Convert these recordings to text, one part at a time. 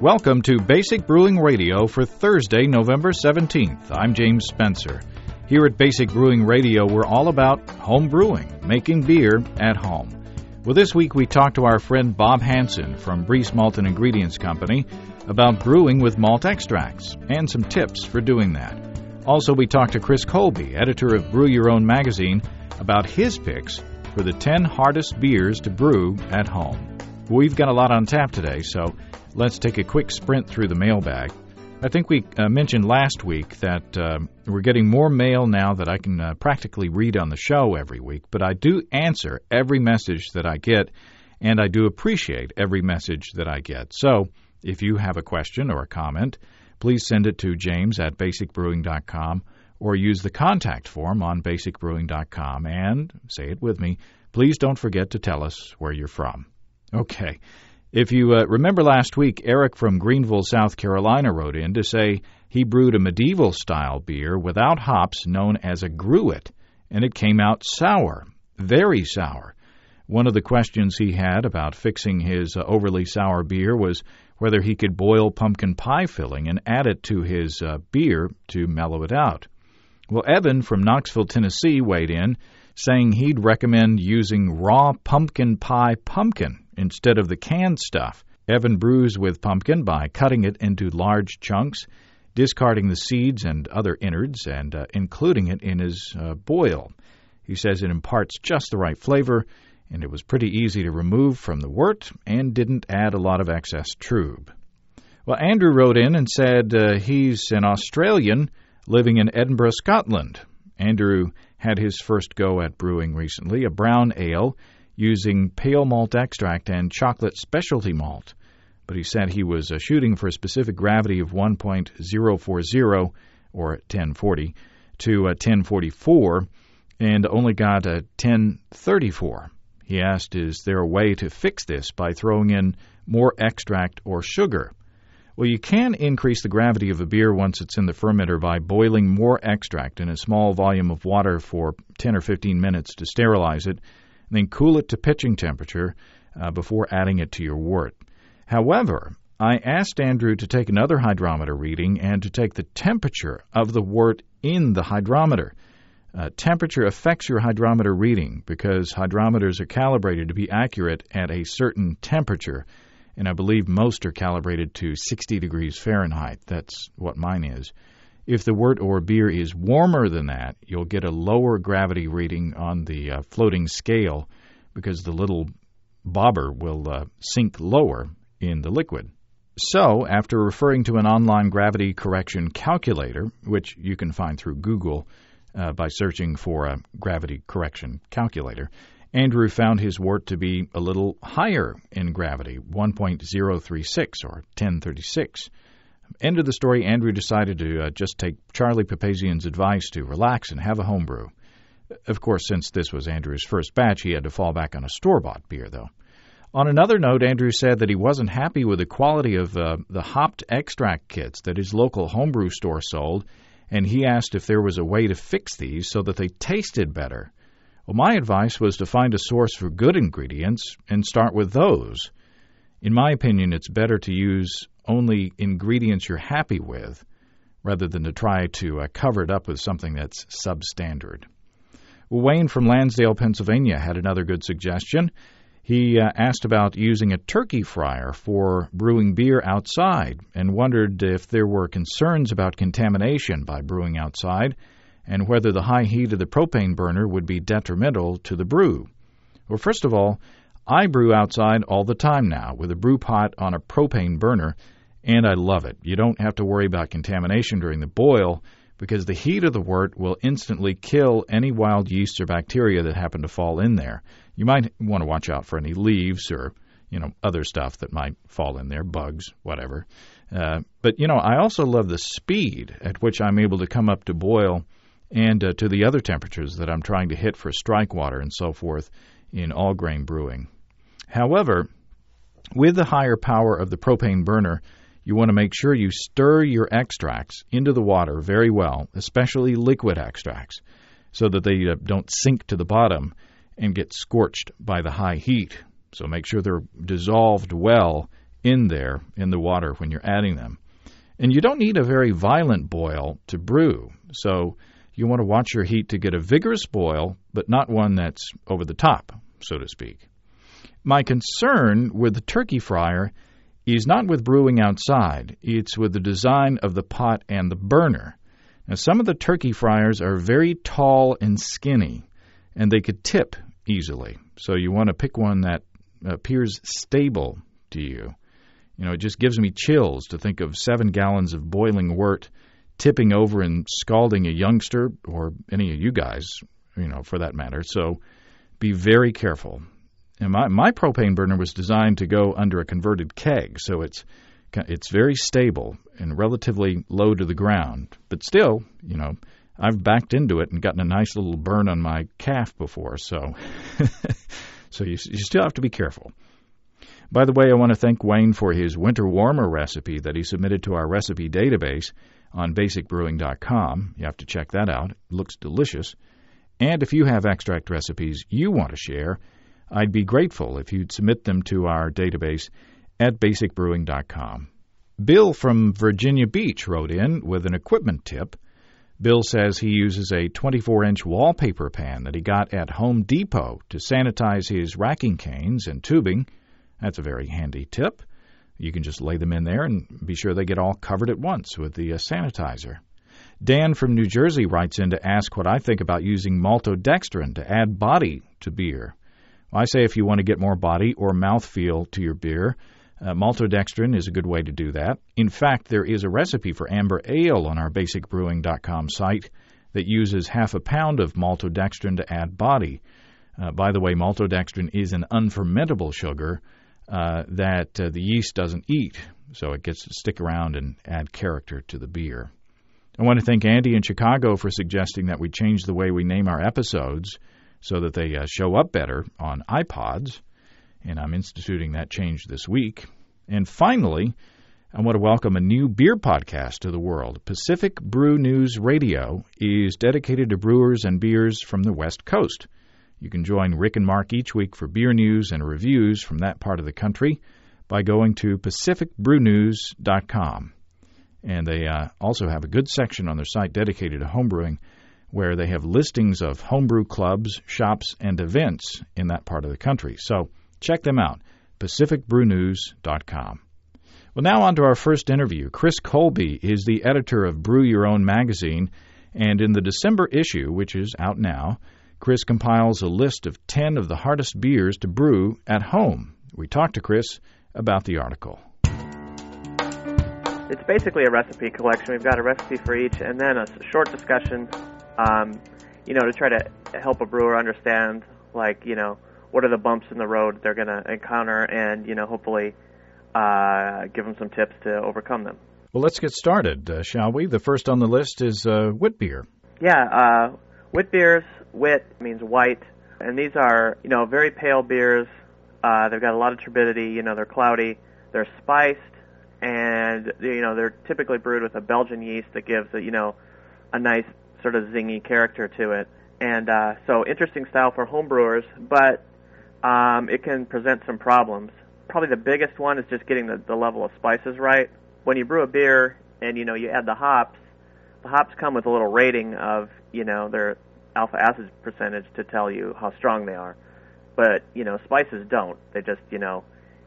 Welcome to Basic Brewing Radio for Thursday, November 17th. I'm James Spencer. Here at Basic Brewing Radio, we're all about home brewing, making beer at home. Well, this week we talked to our friend Bob Hansen from Briess Malt and Ingredients Company about brewing with malt extracts and some tips for doing that. Also, we talked to Chris Colby, editor of Brew Your Own magazine, about his picks for the 10 hardest beers to brew at home. We've got a lot on tap today, so let's take a quick sprint through the mailbag. I think we uh, mentioned last week that uh, we're getting more mail now that I can uh, practically read on the show every week, but I do answer every message that I get, and I do appreciate every message that I get. So if you have a question or a comment, please send it to james at basicbrewing.com or use the contact form on basicbrewing.com and say it with me. Please don't forget to tell us where you're from. Okay. If you uh, remember last week, Eric from Greenville, South Carolina wrote in to say he brewed a medieval style beer without hops known as a gruit, and it came out sour, very sour. One of the questions he had about fixing his uh, overly sour beer was whether he could boil pumpkin pie filling and add it to his uh, beer to mellow it out. Well, Evan from Knoxville, Tennessee weighed in saying he'd recommend using raw pumpkin pie pumpkin instead of the canned stuff. Evan brews with pumpkin by cutting it into large chunks, discarding the seeds and other innards, and uh, including it in his uh, boil. He says it imparts just the right flavor, and it was pretty easy to remove from the wort and didn't add a lot of excess trub. Well, Andrew wrote in and said uh, he's an Australian living in Edinburgh, Scotland. Andrew had his first go at brewing recently, a brown ale using pale malt extract and chocolate specialty malt. But he said he was uh, shooting for a specific gravity of 1.040 or 1040 to uh, 1044 and only got a 1034. He asked, Is there a way to fix this by throwing in more extract or sugar? Well, you can increase the gravity of a beer once it's in the fermenter by boiling more extract in a small volume of water for 10 or 15 minutes to sterilize it, and then cool it to pitching temperature uh, before adding it to your wort. However, I asked Andrew to take another hydrometer reading and to take the temperature of the wort in the hydrometer. Uh, temperature affects your hydrometer reading because hydrometers are calibrated to be accurate at a certain temperature and I believe most are calibrated to 60 degrees Fahrenheit. That's what mine is. If the wort or beer is warmer than that, you'll get a lower gravity reading on the uh, floating scale because the little bobber will uh, sink lower in the liquid. So, after referring to an online gravity correction calculator, which you can find through Google uh, by searching for a gravity correction calculator, Andrew found his wort to be a little higher in gravity, 1.036 or 1036. End of the story, Andrew decided to uh, just take Charlie Papazian's advice to relax and have a homebrew. Of course, since this was Andrew's first batch, he had to fall back on a store bought beer, though. On another note, Andrew said that he wasn't happy with the quality of uh, the hopped extract kits that his local homebrew store sold, and he asked if there was a way to fix these so that they tasted better. Well, my advice was to find a source for good ingredients and start with those. In my opinion, it's better to use only ingredients you're happy with rather than to try to uh, cover it up with something that's substandard. Wayne from Lansdale, Pennsylvania had another good suggestion. He uh, asked about using a turkey fryer for brewing beer outside and wondered if there were concerns about contamination by brewing outside and whether the high heat of the propane burner would be detrimental to the brew. Well, first of all, I brew outside all the time now with a brew pot on a propane burner, and I love it. You don't have to worry about contamination during the boil because the heat of the wort will instantly kill any wild yeast or bacteria that happen to fall in there. You might want to watch out for any leaves or you know other stuff that might fall in there, bugs, whatever. Uh, but you know, I also love the speed at which I'm able to come up to boil and uh, to the other temperatures that I'm trying to hit for strike water and so forth in all grain brewing. However, with the higher power of the propane burner, you want to make sure you stir your extracts into the water very well, especially liquid extracts, so that they uh, don't sink to the bottom and get scorched by the high heat. So make sure they're dissolved well in there in the water when you're adding them. And you don't need a very violent boil to brew. So you want to watch your heat to get a vigorous boil, but not one that's over the top, so to speak. My concern with the turkey fryer is not with brewing outside, it's with the design of the pot and the burner. Now, some of the turkey fryers are very tall and skinny, and they could tip easily. So you want to pick one that appears stable to you. You know, it just gives me chills to think of seven gallons of boiling wort tipping over and scalding a youngster or any of you guys, you know, for that matter. So be very careful. And my my propane burner was designed to go under a converted keg, so it's it's very stable and relatively low to the ground. But still, you know, I've backed into it and gotten a nice little burn on my calf before, so so you you still have to be careful. By the way, I want to thank Wayne for his winter warmer recipe that he submitted to our recipe database on basicbrewing.com. You have to check that out. It looks delicious. And if you have extract recipes you want to share, I'd be grateful if you'd submit them to our database at basicbrewing.com. Bill from Virginia Beach wrote in with an equipment tip. Bill says he uses a 24 inch wallpaper pan that he got at Home Depot to sanitize his racking canes and tubing that's a very handy tip. You can just lay them in there and be sure they get all covered at once with the uh, sanitizer. Dan from New Jersey writes in to ask what I think about using maltodextrin to add body to beer. I say if you want to get more body or mouthfeel to your beer, uh, maltodextrin is a good way to do that. In fact, there is a recipe for amber ale on our basicbrewing.com site that uses half a pound of maltodextrin to add body. Uh, by the way, maltodextrin is an unfermentable sugar uh, that uh, the yeast doesn't eat, so it gets to stick around and add character to the beer. I want to thank Andy in Chicago for suggesting that we change the way we name our episodes so that they uh, show up better on iPods, and I'm instituting that change this week. And finally, I want to welcome a new beer podcast to the world. Pacific Brew News Radio is dedicated to brewers and beers from the West Coast. You can join Rick and Mark each week for beer news and reviews from that part of the country by going to pacificbrewnews.com. And they uh, also have a good section on their site dedicated to homebrewing where they have listings of homebrew clubs, shops, and events in that part of the country. So check them out, pacificbrewnews.com. Well, now on to our first interview. Chris Colby is the editor of Brew Your Own magazine, and in the December issue, which is out now, Chris compiles a list of 10 of the hardest beers to brew at home. We talked to Chris about the article. It's basically a recipe collection. We've got a recipe for each and then a short discussion, um, you know, to try to help a brewer understand, like, you know, what are the bumps in the road they're going to encounter and, you know, hopefully uh, give them some tips to overcome them. Well, let's get started, uh, shall we? The first on the list is uh, wit beer. Yeah, uh, wit beers Wit means white, and these are you know very pale beers. Uh, they've got a lot of turbidity. You know they're cloudy. They're spiced, and you know they're typically brewed with a Belgian yeast that gives a, you know a nice sort of zingy character to it. And uh, so interesting style for homebrewers, but um, it can present some problems. Probably the biggest one is just getting the, the level of spices right. When you brew a beer and you know you add the hops, the hops come with a little rating of you know their alpha acid percentage to tell you how strong they are. But, you know, spices don't. They just, you know,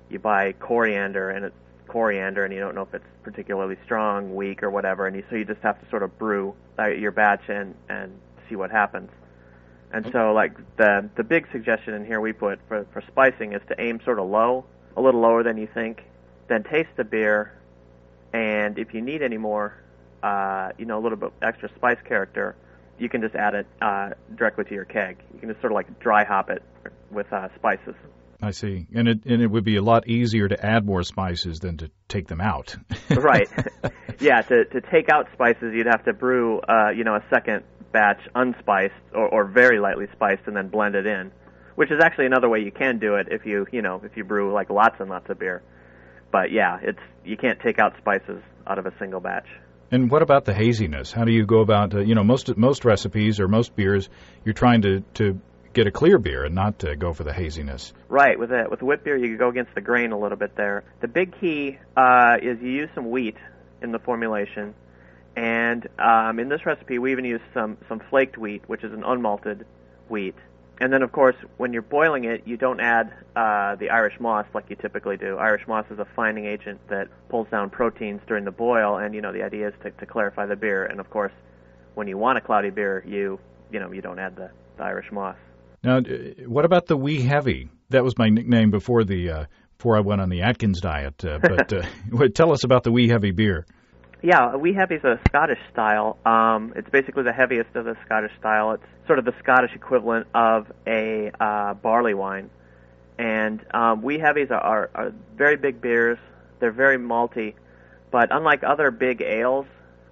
you buy coriander and it's coriander and you don't know if it's particularly strong, weak, or whatever, and you, so you just have to sort of brew uh, your batch and and see what happens. And so, like the the big suggestion in here we put for for spicing is to aim sort of low, a little lower than you think. Then taste the beer, and if you need any more, uh, you know, a little bit extra spice character, you can just add it uh, directly to your keg. You can just sort of like dry hop it with uh, spices. I see, and it and it would be a lot easier to add more spices than to take them out. right. Yeah. To to take out spices, you'd have to brew, uh, you know, a second batch unspiced or, or very lightly spiced, and then blend it in. Which is actually another way you can do it if you you know if you brew like lots and lots of beer. But yeah, it's you can't take out spices out of a single batch. And what about the haziness? How do you go about uh, you know most most recipes or most beers you're trying to to get a clear beer and not uh, go for the haziness. Right. With a with a wit beer, you go against the grain a little bit there. The big key uh, is you use some wheat in the formulation, and um, in this recipe, we even use some some flaked wheat, which is an unmalted wheat. And then, of course, when you're boiling it, you don't add uh, the Irish moss like you typically do. Irish moss is a fining agent that pulls down proteins during the boil, and you know the idea is to, to clarify the beer. And of course, when you want a cloudy beer, you you know you don't add the, the Irish moss. Now, uh, what about the wee heavy? That was my nickname before the uh, before I went on the Atkins diet. Uh, but uh, tell us about the wee heavy beer. Yeah, wee heavy is a Scottish style. Um, it's basically the heaviest of the Scottish style. It's sort of the Scottish equivalent of a uh, barley wine. And um, wee heavies are, are, are very big beers. They're very malty, but unlike other big ales,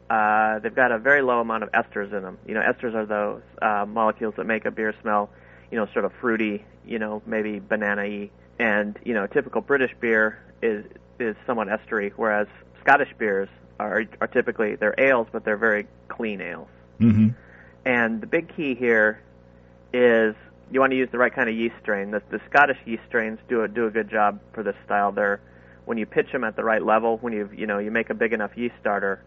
uh, they've got a very low amount of esters in them. You know, esters are those uh, molecules that make a beer smell, you know, sort of fruity, you know, maybe banana-y. And you know, typical British beer is is somewhat estery, whereas Scottish beers are are typically they're ales, but they're very clean ales. Mm-hmm. And the big key here is you want to use the right kind of yeast strain. The, the Scottish yeast strains do a do a good job for this style. They're when you pitch them at the right level, when you you know you make a big enough yeast starter,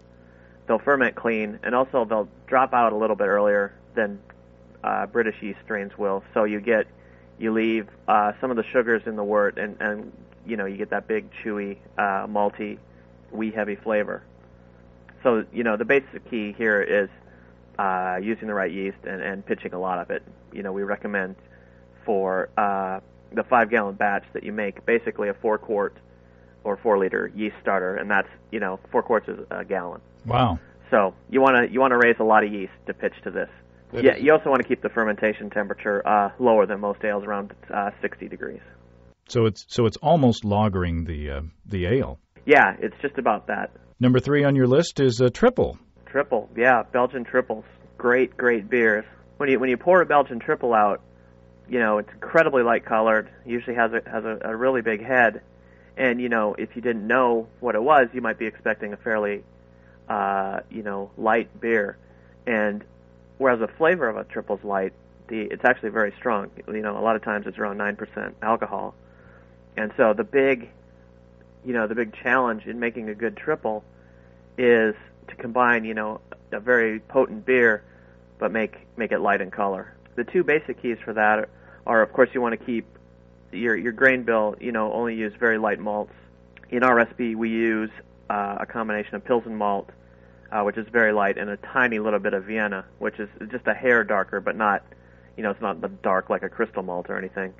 they'll ferment clean, and also they'll drop out a little bit earlier than uh, British yeast strains will. So you get you leave uh, some of the sugars in the wort, and and you know you get that big chewy uh, malty, wee heavy flavor. So you know the basic key here is uh, using the right yeast and, and pitching a lot of it. You know we recommend for uh, the five gallon batch that you make basically a four quart or four liter yeast starter, and that's you know four quarts is a gallon. Wow. So you want to you want to raise a lot of yeast to pitch to this. That yeah, is- you also want to keep the fermentation temperature uh, lower than most ales, around uh, 60 degrees. So it's so it's almost lagering the uh, the ale. Yeah, it's just about that. Number three on your list is a triple. Triple, yeah, Belgian triples, great, great beers. When you when you pour a Belgian triple out, you know it's incredibly light colored. Usually has a has a, a really big head, and you know if you didn't know what it was, you might be expecting a fairly, uh, you know, light beer. And whereas the flavor of a triple's light, the it's actually very strong. You know, a lot of times it's around nine percent alcohol, and so the big, you know, the big challenge in making a good triple is to combine, you know, a very potent beer, but make make it light in color. The two basic keys for that are, are of course, you want to keep your your grain bill, you know, only use very light malts. In our recipe, we use uh, a combination of Pilsen malt, uh, which is very light, and a tiny little bit of Vienna, which is just a hair darker, but not, you know, it's not the dark like a crystal malt or anything.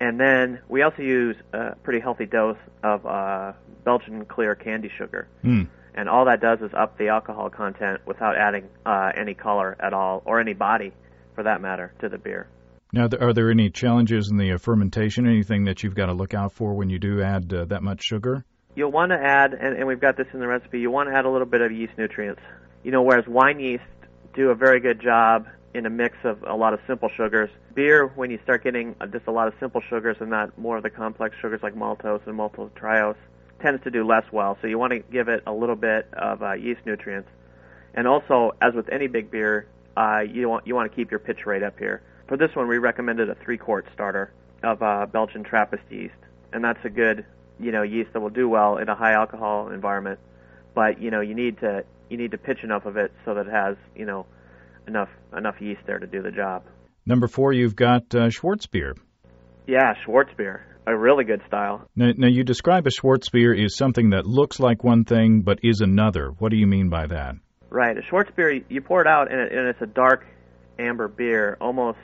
And then we also use a pretty healthy dose of uh, Belgian clear candi sugar Hmm. and all that does is up the alcohol content without adding uh, any color at all or any body for that matter to the beer Now, are there any challenges in the fermentation? Anything that you've got to look out for when you do add uh, that much sugar? You'll want to add and, and we've got this in the recipe you want to add a little bit of yeast nutrients. You know whereas wine yeast do a very good job in a mix of a lot of simple sugars beer when you start getting just a lot of simple sugars and not more of the complex sugars like maltose and maltotriose tends to do less well. So you want to give it a little bit of uh, yeast nutrients. And also, as with any big beer, uh, you want you want to keep your pitch rate up here. For this one, we recommended a three quart starter of uh, Belgian Trappist yeast, and that's a good you know yeast that will do well in a high alcohol environment. But you know you need to you need to pitch enough of it so that it has you know enough enough yeast there to do the job. Number four, you've got uh, Schwarzbier. Yeah, Schwarzbier, a really good style. Now, now, you describe a Schwarzbier is something that looks like one thing but is another. What do you mean by that? Right, a Schwarzbier, you pour it out and, it, and it's a dark amber beer, almost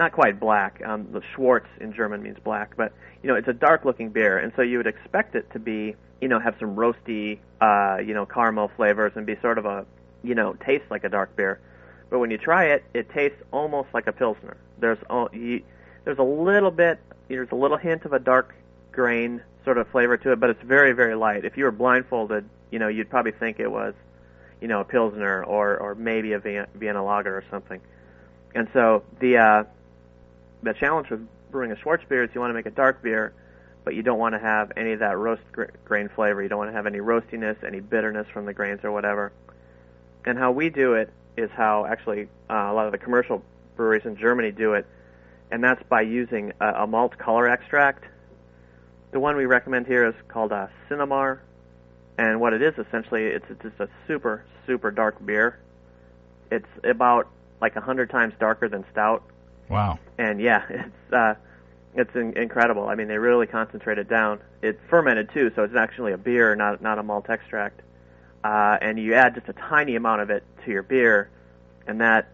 not quite black. Um, the Schwarz in German means black, but you know it's a dark-looking beer, and so you would expect it to be, you know, have some roasty, uh, you know, caramel flavors and be sort of a, you know, taste like a dark beer. But when you try it, it tastes almost like a pilsner. There's you, there's a little bit, there's a little hint of a dark grain sort of flavor to it, but it's very very light. If you were blindfolded, you know, you'd probably think it was, you know, a pilsner or or maybe a Vienna, Vienna lager or something. And so the uh, the challenge with brewing a Schwarzbier is you want to make a dark beer, but you don't want to have any of that roast gr- grain flavor. You don't want to have any roastiness, any bitterness from the grains or whatever. And how we do it is how actually uh, a lot of the commercial breweries in Germany do it. and that's by using a, a malt color extract. The one we recommend here is called uh, Sinamar, and what it is essentially, it's, it's just a super super dark beer. It's about like a hundred times darker than stout. Wow. And yeah, it's uh, it's in- incredible. I mean, they really concentrate it down. It's fermented too, so it's actually a beer, not not a malt extract. Uh, and you add just a tiny amount of it to your beer, and that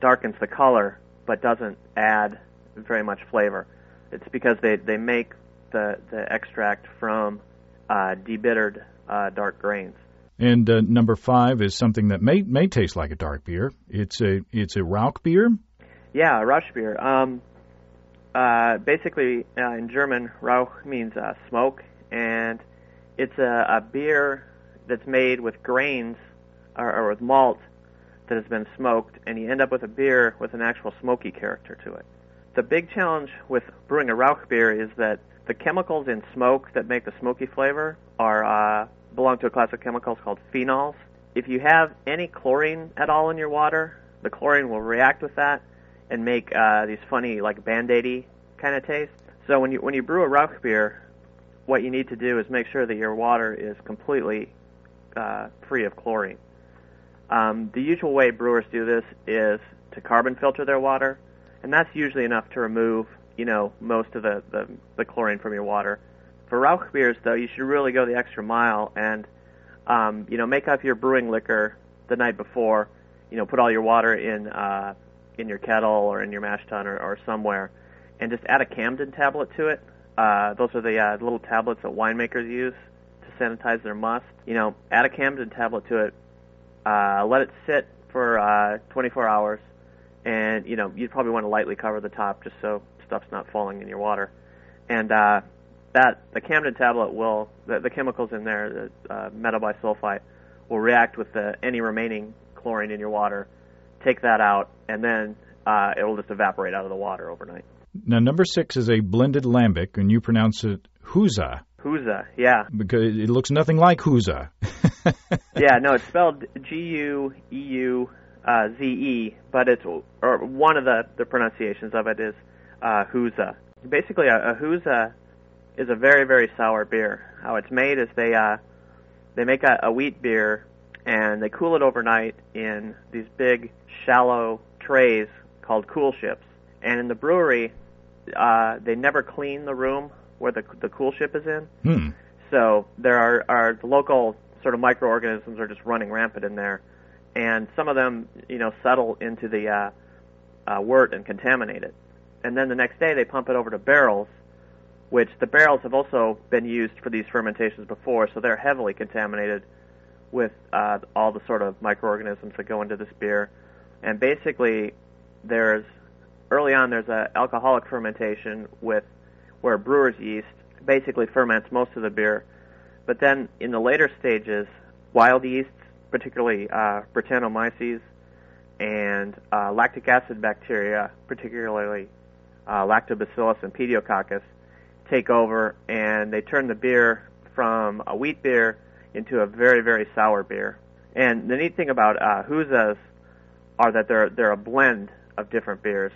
darkens the color, but doesn't add very much flavor. It's because they they make the the extract from uh, debittered uh, dark grains. And uh, number five is something that may may taste like a dark beer. It's a it's a Rauch beer. Yeah, Rauch beer. Um, uh, basically, uh, in German, Rauch means uh, smoke, and it's a, a beer that's made with grains or, or with malt that has been smoked, and you end up with a beer with an actual smoky character to it. The big challenge with brewing a Rauch beer is that the chemicals in smoke that make the smoky flavor are uh, belong to a class of chemicals called phenols. If you have any chlorine at all in your water, the chlorine will react with that and make uh, these funny, like band-aidy kind of taste. So when you when you brew a Rauch beer, what you need to do is make sure that your water is completely uh, free of chlorine. Um, the usual way brewers do this is to carbon filter their water, and that's usually enough to remove, you know, most of the, the, the chlorine from your water. For Rauch beers, though, you should really go the extra mile and, um, you know, make up your brewing liquor the night before. You know, put all your water in uh, in your kettle or in your mash tun or, or somewhere, and just add a Campden tablet to it. Uh, those are the uh, little tablets that winemakers use to sanitize their must. You know, add a Campden tablet to it. Uh, let it sit for uh, 24 hours, and you know you'd probably want to lightly cover the top just so stuff's not falling in your water. And uh, that the Campden tablet will the, the chemicals in there, the uh, metabisulfite, will react with the any remaining chlorine in your water, take that out, and then uh, it will just evaporate out of the water overnight. Now, number six is a blended lambic, and you pronounce it Huza Huza, yeah, because it looks nothing like Huza. yeah. No, it's spelled G U E U uh, Z E, but it's or one of the the pronunciations of it is uh, Huza. Basically, a, a Huza is a very very sour beer. How it's made is they uh, they make a, a wheat beer and they cool it overnight in these big shallow trays called cool ships. And in the brewery, uh, they never clean the room where the the cool ship is in. Hmm. So there are, are the local sort of microorganisms are just running rampant in there, and some of them, you know, settle into the uh, uh, wort and contaminate it. And then the next day they pump it over to barrels, which the barrels have also been used for these fermentations before, so they're heavily contaminated with uh, all the sort of microorganisms that go into this beer. And basically, there's early on there's a alcoholic fermentation with where brewer's yeast basically ferments most of the beer. But then in the later stages, wild yeasts, particularly uh, Brettanomyces and uh, lactic acid bacteria, particularly uh, Lactobacillus and Pediococcus, take over and they turn the beer from a wheat beer into a very, very sour beer. And the neat thing about uh, Huzas are that they're they're a blend of different beers.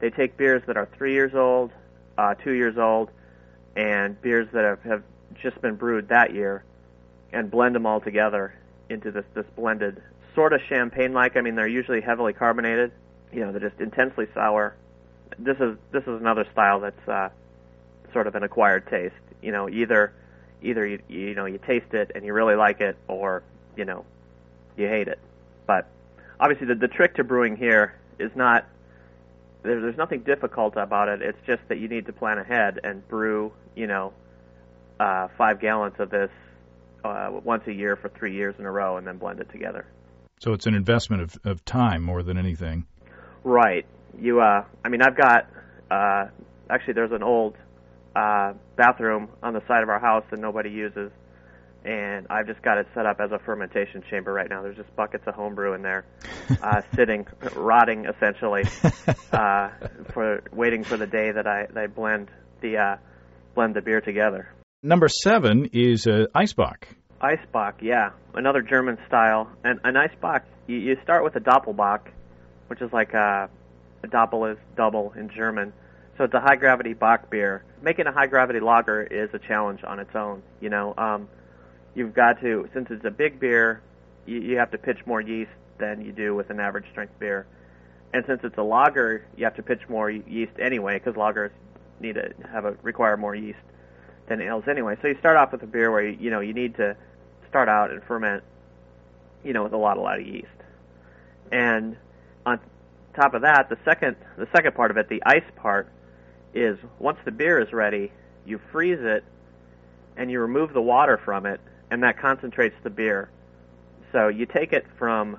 They take beers that are three years old, uh, two years old, and beers that have, have just been brewed that year, and blend them all together into this this blended sort of champagne-like. I mean, they're usually heavily carbonated. You know, they're just intensely sour. This is this is another style that's uh, sort of an acquired taste. You know, either either you you know you taste it and you really like it, or you know you hate it. But obviously, the the trick to brewing here is not there, there's nothing difficult about it. It's just that you need to plan ahead and brew, you know, uh, five gallons of this uh, once a year for three years in a row, and then blend it together. So it's an investment of, of time more than anything. Right. You. Uh, I mean, I've got. Uh, actually, there's an old uh, bathroom on the side of our house that nobody uses, and I've just got it set up as a fermentation chamber right now. There's just buckets of homebrew in there, uh, sitting, rotting essentially, uh, for waiting for the day that I, that I blend the uh, blend the beer together. Number seven is uh, Eisbock. Eisbock, yeah, another German style. And an Eisbock, you, you start with a Doppelbock, which is like a Doppel is double in German. So it's a high gravity Bock beer. Making a high gravity lager is a challenge on its own. You know, um, you've got to since it's a big beer, you, you have to pitch more yeast than you do with an average strength beer. And since it's a lager, you have to pitch more yeast anyway because lagers need to have a require more yeast than ales anyway. So you start off with a beer where you, you know you need to start out and ferment, you know, with a lot a lot of yeast. And on top of that, the second the second part of it, the ice part, is once the beer is ready, you freeze it and you remove the water from it, and that concentrates the beer. So you take it from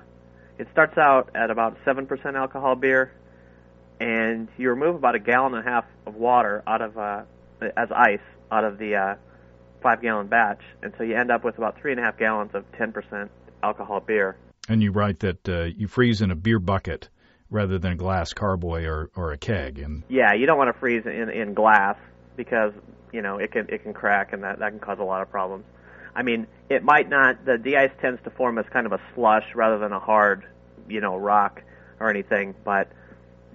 it starts out at about seven percent alcohol beer, and you remove about a gallon and a half of water out of uh, as ice out of the uh, five gallon batch, and so you end up with about three and a half gallons of ten percent alcohol beer. And you write that uh, you freeze in a beer bucket rather than a glass carboy or, or a keg. And yeah, you don't want to freeze in in glass because you know it can it can crack and that that can cause a lot of problems. I mean, it might not. The de-ice tends to form as kind of a slush rather than a hard, you know, rock or anything. But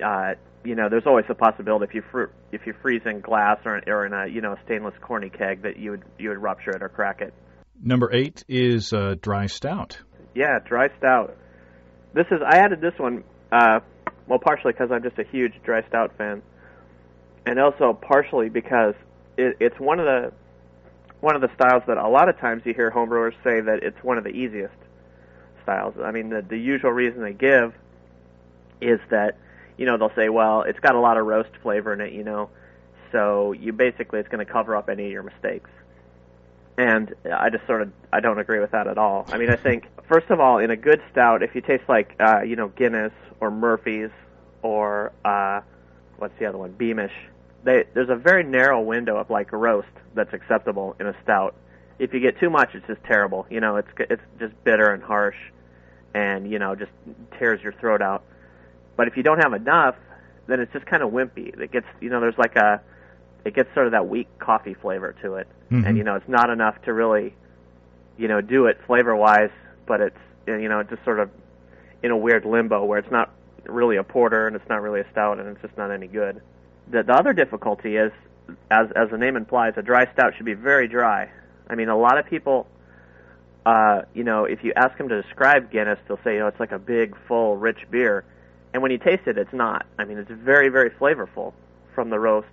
uh, you know, there's always a possibility if you fr- if you freeze in glass or, or in a you know stainless corny keg that you would you would rupture it or crack it. Number eight is uh, dry stout. Yeah, dry stout. This is I added this one uh, well, partially because I'm just a huge dry stout fan, and also partially because it, it's one of the one of the styles that a lot of times you hear homebrewers say that it's one of the easiest styles. I mean, the the usual reason they give is that you know they'll say, well, it's got a lot of roast flavor in it, you know, so you basically it's going to cover up any of your mistakes and I just sort of I don't agree with that at all. I mean, I think first of all, in a good stout, if you taste like uh, you know Guinness or Murphy's or uh, what's the other one, Beamish, they, there's a very narrow window of like roast that's acceptable in a stout. If you get too much, it's just terrible. You know, it's it's just bitter and harsh, and you know just tears your throat out. But if you don't have enough, then it's just kind of wimpy. It gets you know there's like a it gets sort of that weak coffee flavor to it, mm-hmm. and you know it's not enough to really, you know, do it flavor wise, but it's you know just sort of in a weird limbo where it's not really a porter and it's not really a stout and it's just not any good. The, the other difficulty is, as as the name implies, a dry stout should be very dry. I mean, a lot of people, uh, you know, if you ask them to describe Guinness, they'll say, you know, it's like a big, full, rich beer, and when you taste it, it's not. I mean, it's very, very flavorful from the roast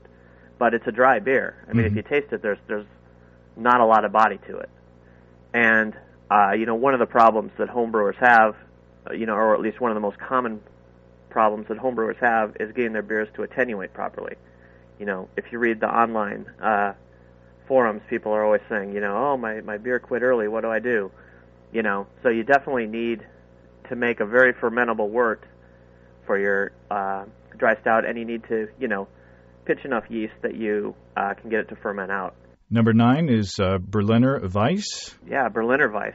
but it's a dry beer. I mean, mm-hmm. if you taste it, there's there's not a lot of body to it. And uh, you know, one of the problems that homebrewers have, uh, you know, or at least one of the most common problems that homebrewers have is getting their beers to attenuate properly. You know, if you read the online uh, forums, people are always saying, you know, oh my my beer quit early. What do I do? You know, so you definitely need to make a very fermentable wort for your uh, dry stout, and you need to, you know, pitch enough yeast that you uh, can get it to ferment out. Number nine is uh, Berliner Weiss. Yeah, Berliner Weiss.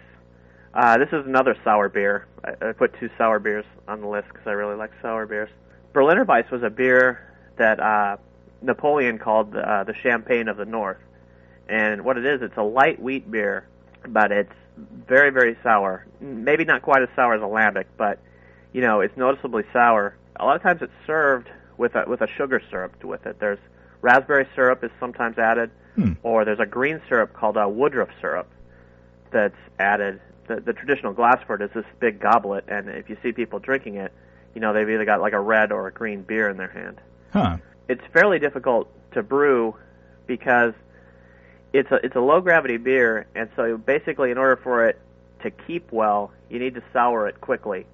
Uh, this is another sour beer. I, I put two sour beers on the list because I really like sour beers. Berliner Weiss was a beer that uh, Napoleon called uh, the champagne of the North. And what it is, it's a light wheat beer, but it's very, very sour. Maybe not quite as sour as a lambic, but you know, it's noticeably sour. A lot of times it's served with a with a sugar syrup with it. There's raspberry syrup is sometimes added, hmm. or there's a green syrup called a Woodruff syrup that's added. The, the traditional glass for it is this big goblet, and if you see people drinking it, you know they've either got like a red or a green beer in their hand. Huh. It's fairly difficult to brew because it's a it's a low gravity beer, and so basically, in order for it to keep well, you need to sour it quickly.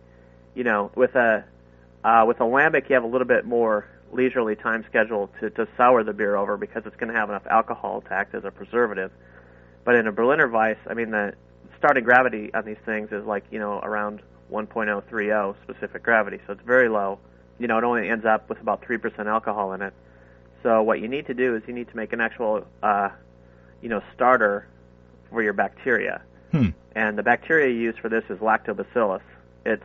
You know, with a uh, with a lambic, you have a little bit more leisurely time schedule to, to sour the beer over because it's going to have enough alcohol to act as a preservative. But in a Berliner Weiss, I mean, the starting gravity on these things is like, you know, around 1.030 specific gravity, so it's very low. You know, it only ends up with about 3% alcohol in it. So what you need to do is you need to make an actual, uh, you know, starter for your bacteria. Hmm. And the bacteria you use for this is lactobacillus. It's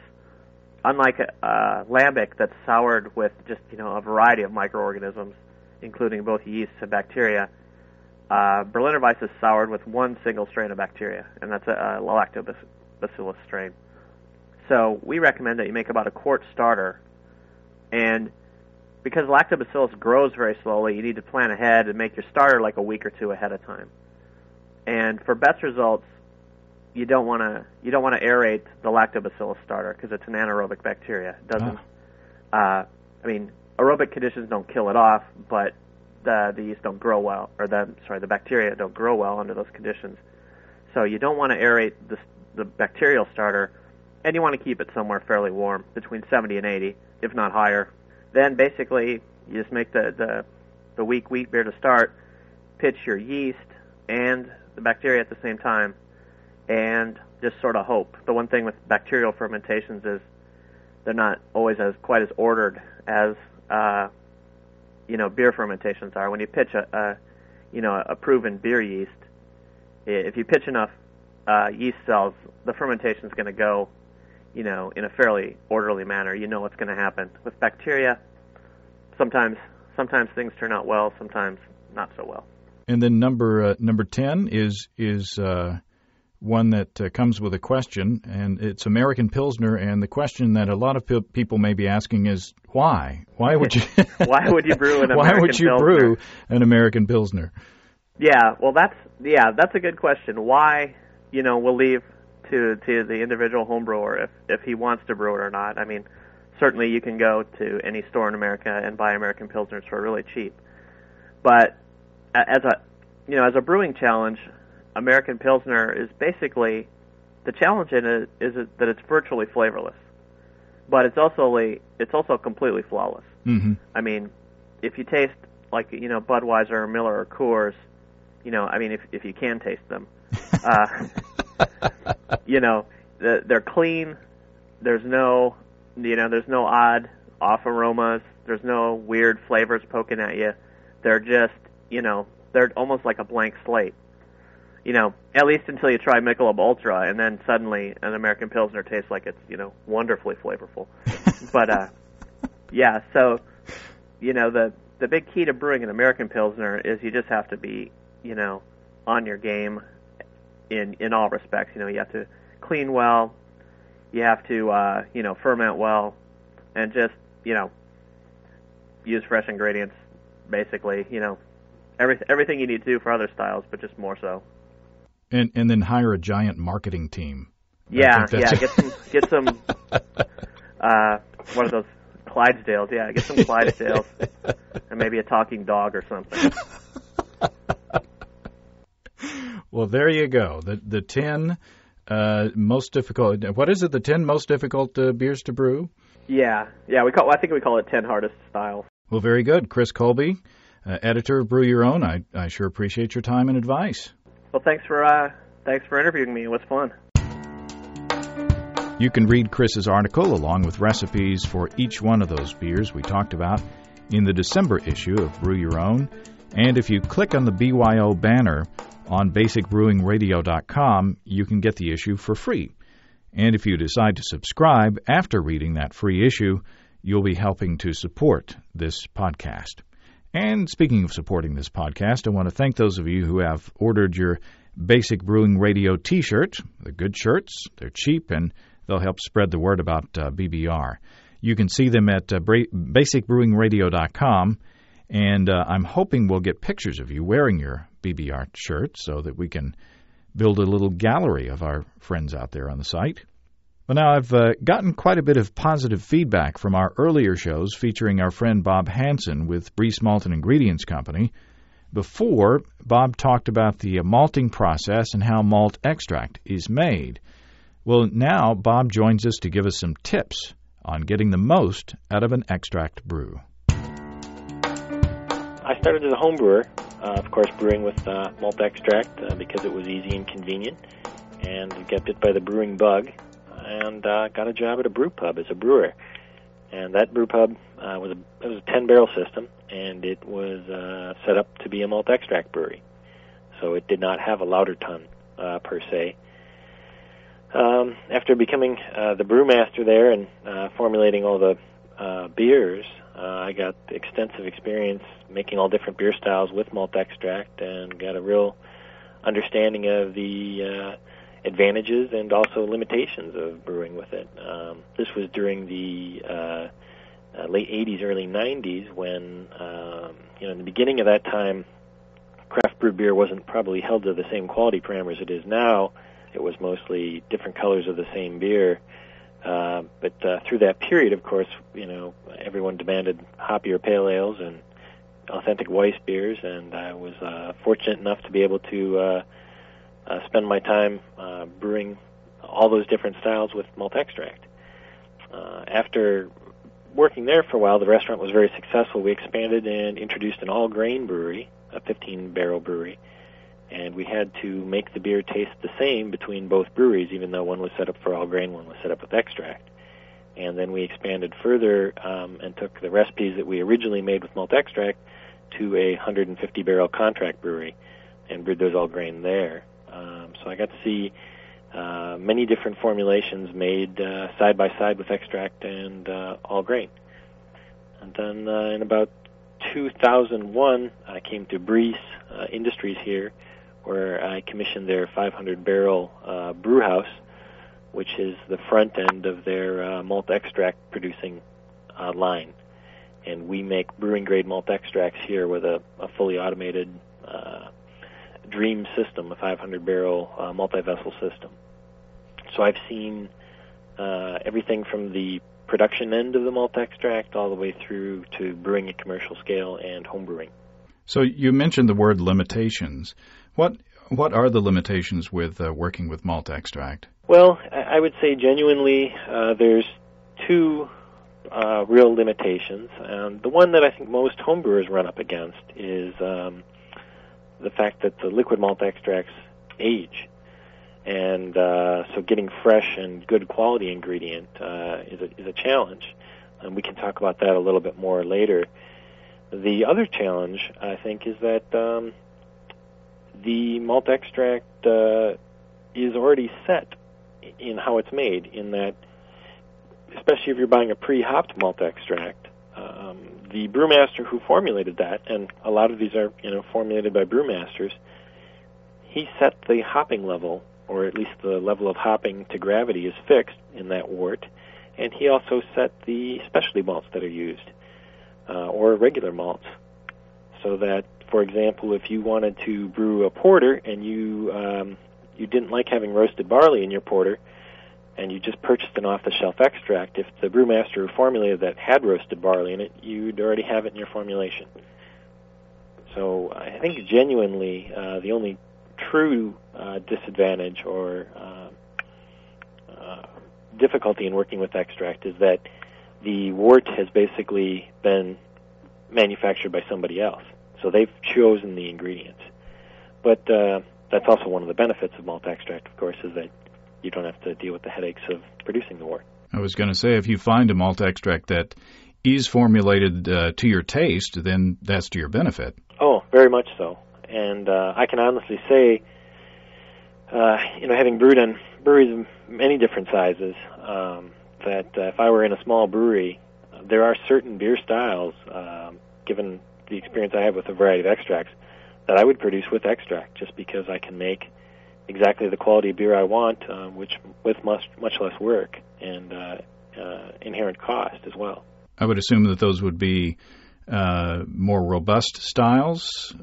unlike a lambic that's soured with just you know a variety of microorganisms, including both yeast and bacteria, uh, Berliner Weiss is soured with one single strain of bacteria, and that's a, a lactobacillus strain. So we recommend that you make about a quart starter, and because lactobacillus grows very slowly, you need to plan ahead and make your starter like a week or two ahead of time. And for best results, you don't want to you don't want to aerate the lactobacillus starter because it's an anaerobic bacteria. It doesn't. Oh. Uh, I mean, aerobic conditions don't kill it off, but the the yeast don't grow well, or the sorry, the bacteria don't grow well under those conditions. So you don't want to aerate the the bacterial starter, and you want to keep it somewhere fairly warm, between 70 and 80, if not higher. Then basically you just make the the the weak wheat beer to start, pitch your yeast and the bacteria at the same time, and just sort of hope. The one thing with bacterial fermentations is they're not always as quite as ordered as uh, you know beer fermentations are. When you pitch a, a you know a proven beer yeast, if you pitch enough uh, yeast cells, the fermentation is going to go you know in a fairly orderly manner. You know what's going to happen with bacteria. Sometimes sometimes things turn out well, sometimes not so well. And then number uh, number ten is is uh, one that uh, comes with a question, and it's American Pilsner. And the question that a lot of pe- people may be asking is why? Why would you? why would you brew an American Why would you Pilsner? brew an American Pilsner? Yeah, well, that's yeah, that's a good question. Why? You know, we'll leave to to the individual home brewer if if he wants to brew it or not. I mean, certainly you can go to any store in America and buy American Pilsners for really cheap, but as a you know as a brewing challenge, American Pilsner is basically the challenge in it is that it's virtually flavorless, but it's also it's also completely flawless. hmm I mean, if you taste like you know Budweiser or Miller or Coors, you know, I mean, if if you can taste them, uh, you know, they're clean. There's no, you know, there's no odd off aromas. There's no weird flavors poking at you. They're just, you know, they're almost like a blank slate. You know, at least until you try Michelob Ultra, and then suddenly an American Pilsner tastes like it's, you know, wonderfully flavorful. but uh, yeah, so you know the the big key to brewing an American Pilsner is you just have to be, you know, on your game in in all respects. You know, you have to clean well, you have to uh, you know ferment well, and just you know use fresh ingredients. Basically, you know, every, everything you need to do for other styles, but just more so. And and then hire a giant marketing team. Yeah, yeah. Get some get some uh, one of those Clydesdales? Yeah, get some Clydesdales and maybe a talking dog or something. Well, there you go. The the ten uh, most difficult. What is it? The ten most difficult uh, beers to brew. Yeah, yeah. We call I think we call it ten hardest styles. Well, very good, Chris Colby, uh, editor of Brew Your Own. I I sure appreciate your time and advice. Well, thanks for uh, thanks for interviewing me. It was fun. You can read Chris's article along with recipes for each one of those beers we talked about in the December issue of Brew Your Own. And if you click on the BYO banner on basicbrewingradio.com, you can get the issue for free. And if you decide to subscribe after reading that free issue, you'll be helping to support this podcast. And speaking of supporting this podcast, I want to thank those of you who have ordered your Basic Brewing Radio t shirt. They're good shirts, they're cheap, and they'll help spread the word about uh, BBR. You can see them at uh, basicbrewingradio.com, and uh, I'm hoping we'll get pictures of you wearing your BBR shirt so that we can build a little gallery of our friends out there on the site. Well, now I've uh, gotten quite a bit of positive feedback from our earlier shows featuring our friend Bob Hansen with Briess Malt and Ingredients Company. Before, Bob talked about the uh, malting process and how malt extract is made. Well, now Bob joins us to give us some tips on getting the most out of an extract brew. I started as a home brewer, uh, of course, brewing with uh, malt extract uh, because it was easy and convenient, and got bit by the brewing bug, and uh, got a job at a brew pub as a brewer. And that brew pub uh, was a it was a ten barrel system, and it was uh, set up to be a malt extract brewery. So it did not have a lauter tun uh, per se. Um, after becoming uh, the brewmaster there and uh, formulating all the uh, beers, uh, I got extensive experience making all different beer styles with malt extract and got a real understanding of the uh, advantages and also limitations of brewing with it. Um, this was during the uh, uh, late 80s, early 90s, when um, you know in the beginning of that time, craft brew beer wasn't probably held to the same quality parameters it is now. It was mostly different colors of the same beer. Uh, but uh, through that period, of course, you know, everyone demanded hoppier pale ales and authentic Weiss beers, and I was uh, fortunate enough to be able to uh, uh, spend my time uh, brewing all those different styles with malt extract. Uh, after working there for a while, the restaurant was very successful. We expanded and introduced an all grain brewery, a 15 barrel brewery, and we had to make the beer taste the same between both breweries, even though one was set up for all grain, one was set up with extract. And then we expanded further um, and took the recipes that we originally made with malt extract to a 150 barrel contract brewery and brewed those all grain there. Um, so I got to see uh, many different formulations made uh, side by side with extract and uh, all grain. And then uh, in about 2001, I came to Briess uh, Industries here, where I commissioned their 500 barrel uh, brew house, which is the front end of their uh, malt extract producing uh, line. And we make brewing grade malt extracts here with a, a fully automated uh, Dream system, a 500 barrel uh, multi vessel system. So I've seen uh, everything from the production end of the malt extract all the way through to brewing at commercial scale and home brewing. So you mentioned the word limitations. What what are the limitations with uh, working with malt extract? Well, I would say genuinely uh, there's two uh, real limitations. Um, the one that I think most homebrewers run up against is um, the fact that the liquid malt extracts age. And uh, so getting fresh and good quality ingredient uh, is, a, is a challenge. And we can talk about that a little bit more later. The other challenge, I think, is that um, the malt extract uh, is already set in how it's made, in that, especially if you're buying a pre hopped malt extract, um, the brewmaster who formulated that, and a lot of these are you know formulated by brewmasters, he set the hopping level, or at least the level of hopping to gravity is fixed in that wort, and he also set the specialty malts that are used, uh, or regular malts, so that, for example, if you wanted to brew a porter and you um, you didn't like having roasted barley in your porter, and you just purchased an off-the-shelf extract, if the brewmaster who formulated that had roasted barley in it, you'd already have it in your formulation. So I think genuinely uh, the only true uh, disadvantage or uh, uh, difficulty in working with extract is that the wort has basically been manufactured by somebody else. So they've chosen the ingredients. But uh, that's also one of the benefits of malt extract, of course, is that you don't have to deal with the headaches of producing the wort. I was going to say, if you find a malt extract that is formulated uh, to your taste, then that's to your benefit. Oh, very much so. And uh, I can honestly say, uh, you know, having brewed on breweries of many different sizes, um, that uh, if I were in a small brewery, there are certain beer styles, um, given the experience I have with a variety of extracts, that I would produce with extract, just because I can make exactly the quality of beer I want, uh, which with much much less work and uh, uh, inherent cost as well. I would assume that those would be uh, more robust styles.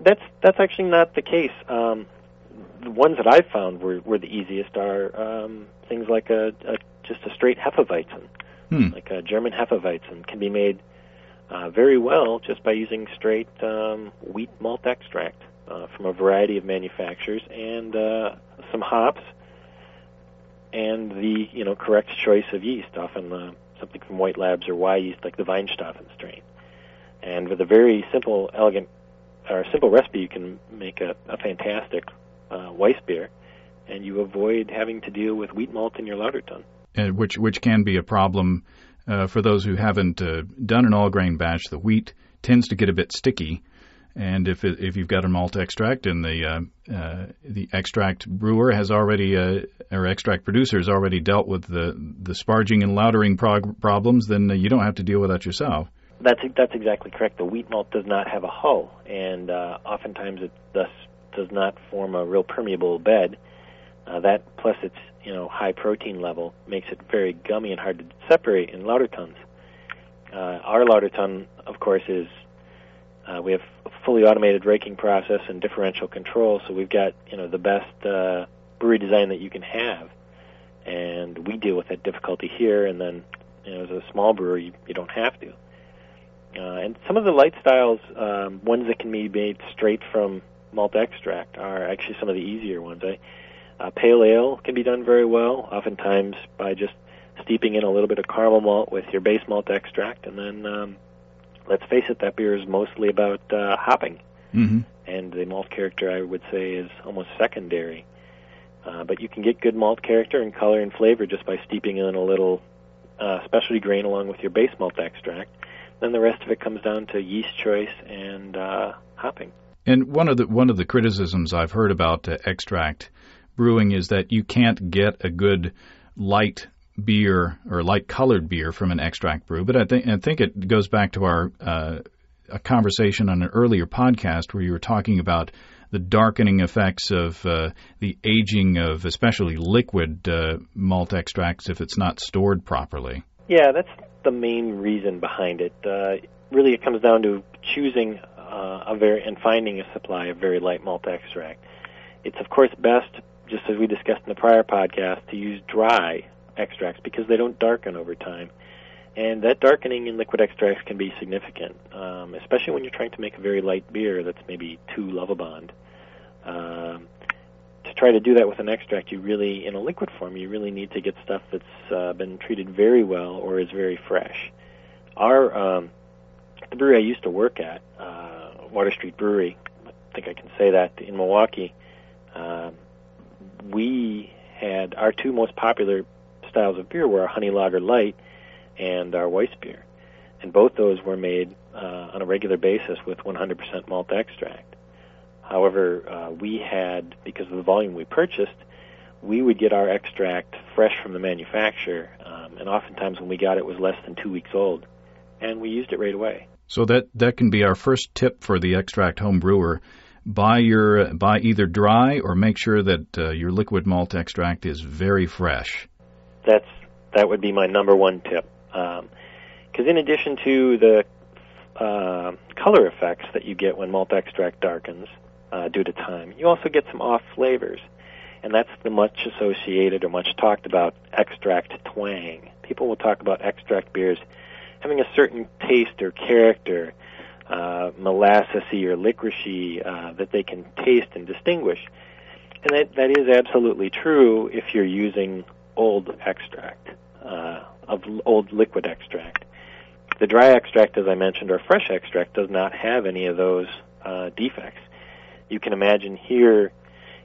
That's that's actually not the case. Um, the ones that I've found were, were the easiest are um, things like a, a just a straight Hefeweizen, hmm. like a German Hefeweizen, can be made uh, very well just by using straight um, wheat malt extract uh, from a variety of manufacturers and uh, some hops and the you know correct choice of yeast, often uh, something from White Labs or Wyeast, like the Weihenstephan strain. And with a very simple, elegant, or simple recipe, you can make a, a fantastic uh, Weiss beer, and you avoid having to deal with wheat malt in your lauter tun. And which which can be a problem uh, for those who haven't uh, done an all grain batch. The wheat tends to get a bit sticky and if it, if you've got a malt extract and the uh, uh, the extract brewer has already uh, or extract producer has already dealt with the the sparging and lautering prog- problems, then you don't have to deal with that yourself. That's that's exactly correct. The wheat malt does not have a hull, and uh, oftentimes it thus does not form a real permeable bed. Uh, that plus its you know high protein level makes it very gummy and hard to separate in lauter tuns. Uh, our lauter tun, of course, is uh, we have a fully automated raking process and differential control, so we've got you know the best uh, brewery design that you can have, and we deal with that difficulty here. And then, you know, as a small brewery, you, you don't have to. Uh, and some of the light styles, um, ones that can be made straight from malt extract, are actually some of the easier ones. I, uh, pale ale can be done very well, oftentimes by just steeping in a little bit of caramel malt with your base malt extract, and then um, let's face it, that beer is mostly about uh, hopping, Mm-hmm. and the malt character I would say is almost secondary. Uh, but you can get good malt character and color and flavor just by steeping in a little uh, specialty grain along with your base malt extract. Then the rest of it comes down to yeast choice and uh, hopping. And one of the one of the criticisms I've heard about uh, extract brewing is that you can't get a good light beer or light colored beer from an extract brew. But I think I think it goes back to our uh, a conversation on an earlier podcast where you were talking about the darkening effects of uh, the aging of especially liquid uh, malt extracts if it's not stored properly. Yeah, that's the main reason behind it. Uh, really, it comes down to choosing uh, a very and finding a supply of very light malt extract. It's of course best, just as we discussed in the prior podcast, to use dry extracts because they don't darken over time. And that darkening in liquid extracts can be significant, um, especially when you're trying to make a very light beer that's maybe two Lovibond. Um, to try to do that with an extract, you really, in a liquid form, you really need to get stuff that's uh, been treated very well or is very fresh. Our um, the brewery I used to work at, uh, Water Street Brewery, I think I can say that in Milwaukee. Uh, we had our two most popular styles of beer were our Honey Lager Light and our Weiss beer, and both those were made uh, on a regular basis with 100% malt extract. However, uh, we had, because of the volume we purchased, we would get our extract fresh from the manufacturer, um, and oftentimes when we got it, it was less than two weeks old, and we used it right away. So that that can be our first tip for the extract home brewer. Buy your buy either dry or make sure that uh, your liquid malt extract is very fresh. That's that would be my number one tip. Because in addition to the uh, color effects that you get when malt extract darkens uh, due to time, you also get some off flavors, and that's the much associated or much talked about extract twang. People will talk about extract beers having a certain taste or character, uh, molassesy or licoricey, uh, that they can taste and distinguish. And that, that is absolutely true if you're using old extract, uh, of old liquid extract. The dry extract, as I mentioned, or fresh extract, does not have any of those uh, defects. You can imagine here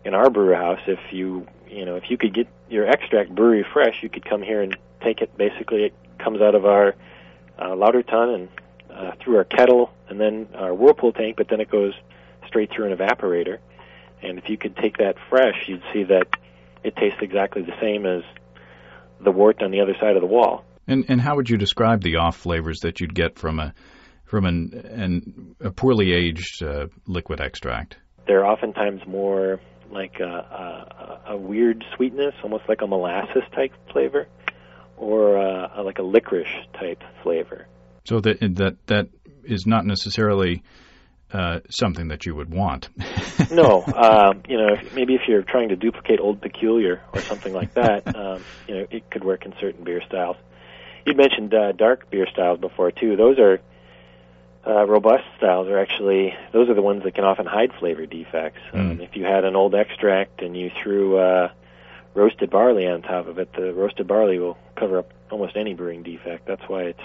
in our brew house, if you you know if you could get your extract brewery fresh, you could come here and take it. Basically, it comes out of our uh, lauter tun and uh, through our kettle and then our whirlpool tank, but then it goes straight through an evaporator. And if you could take that fresh, you'd see that it tastes exactly the same as the wort on the other side of the wall. And and how would you describe the off flavors that you'd get from a from an, an a poorly aged uh, liquid extract? They're oftentimes more like a, a, a weird sweetness, almost like a molasses type flavor, or a, like a licorice type flavor. So that that that is not necessarily uh, something that you would want. no, um, you know, if, maybe if you're trying to duplicate Old Peculier or something like that, um, you know, it could work in certain beer styles. You mentioned uh, dark beer styles before too. Those are uh, robust styles. Are actually those are the ones that can often hide flavor defects. Mm. Um, if you had an old extract and you threw uh, roasted barley on top of it, the roasted barley will cover up almost any brewing defect. That's why it's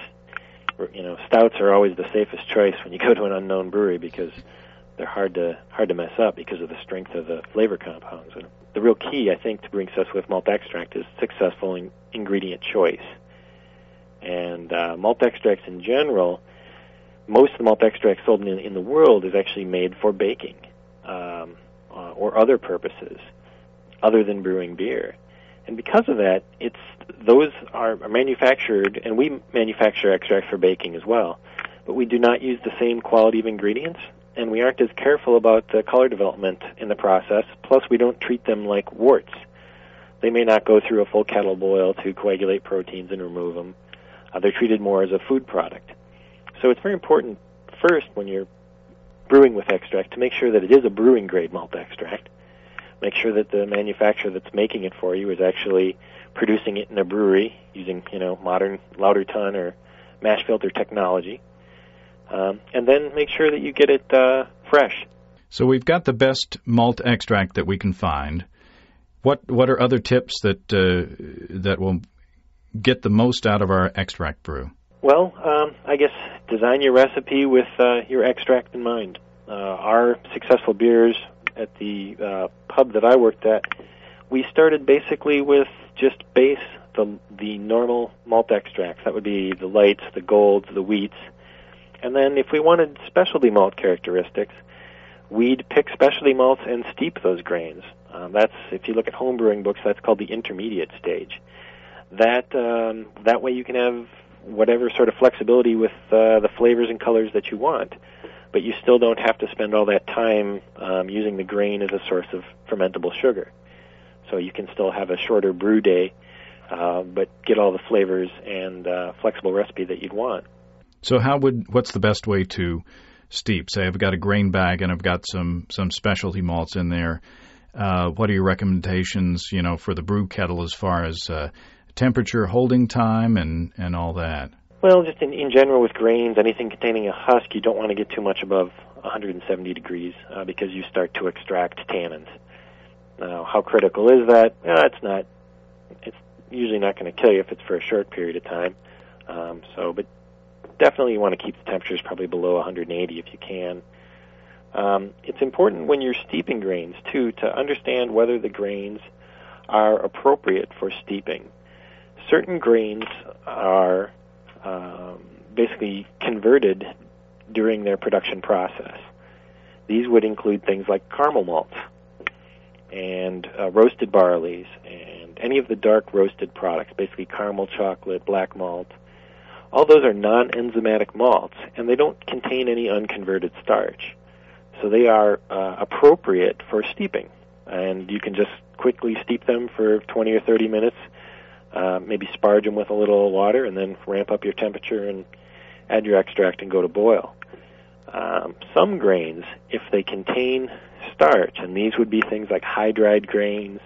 you know stouts are always the safest choice when you go to an unknown brewery because they're hard to hard to mess up because of the strength of the flavor compounds. And the real key, I think, to brewing success with malt extract is successful in ingredient choice. And uh, malt extracts in general, most of the malt extracts sold in, in the world is actually made for baking um, uh, or other purposes other than brewing beer. And because of that, it's those are manufactured, and we manufacture extract for baking as well. But we do not use the same quality of ingredients, and we aren't as careful about the color development in the process. Plus, we don't treat them like worts. They may not go through a full kettle boil to coagulate proteins and remove them. Uh, they're treated more as a food product. So it's very important first when you're brewing with extract to make sure that it is a brewing grade malt extract. Make sure that the manufacturer that's making it for you is actually producing it in a brewery using, you know, modern lauter tun or mash filter technology. Um, and then make sure that you get it uh, fresh. So we've got the best malt extract that we can find. What what are other tips that uh, that will get the most out of our extract brew? Well, um, I guess design your recipe with uh, your extract in mind. Uh, our successful beers at the uh, pub that I worked at, we started basically with just base the the normal malt extracts. That would be the lights, the golds, the wheats, and then if we wanted specialty malt characteristics, we'd pick specialty malts and steep those grains. Um, that's if you look at home brewing books, that's called the intermediate stage. That um, that way you can have whatever sort of flexibility with uh, the flavors and colors that you want, but you still don't have to spend all that time um, using the grain as a source of fermentable sugar. So you can still have a shorter brew day, uh, but get all the flavors and uh, flexible recipe that you'd want. So how would what's the best way to steep? Say I've got a grain bag and I've got some some specialty malts in there. Uh, what are your recommendations, you know, for the brew kettle as far as uh, temperature, holding time, and and all that? Well, just in, in general with grains, anything containing a husk, you don't want to get too much above 170 degrees uh, because you start to extract tannins. Now, how critical is that? Uh, it's not. It's usually not going to kill you if it's for a short period of time. Um, so, but definitely you want to keep the temperatures probably below 180 if you can. Um, it's important when you're steeping grains too to understand whether the grains are appropriate for steeping. Certain grains are um, basically converted during their production process. These would include things like caramel malts and uh, roasted barleys and any of the dark roasted products, basically caramel chocolate, black malt. All those are non-enzymatic malts, and they don't contain any unconverted starch. So they are uh, appropriate for steeping, and you can just quickly steep them for 20 or 30 minutes. Uh, maybe sparge them with a little water, and then ramp up your temperature and add your extract and go to boil. Um, some grains, if they contain starch, and these would be things like high dried grains,